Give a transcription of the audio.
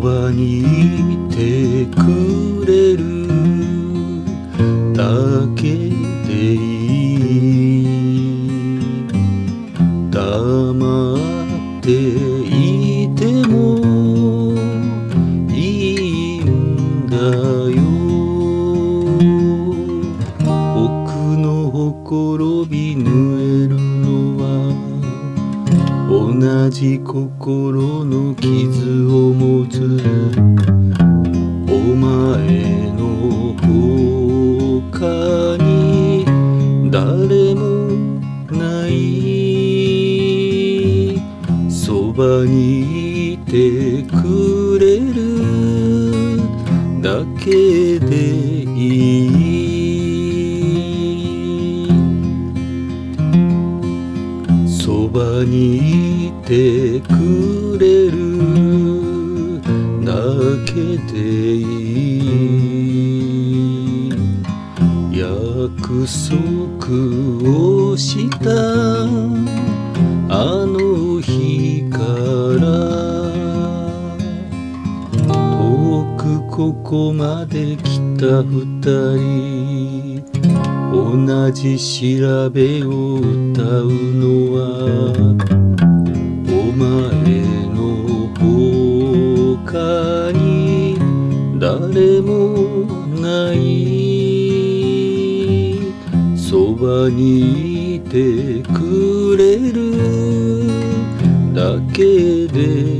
ばにいてくれる。だけでいい。黙っていいじ心の傷を持つ。お前の他に誰もない。そばにいてくれるだけでばにいてくれる。だけでいい。約束をした。あの日から。遠くここまで来た二人。同じ調べを歌うのはお前の他に誰もない。そばにいてくれるだけで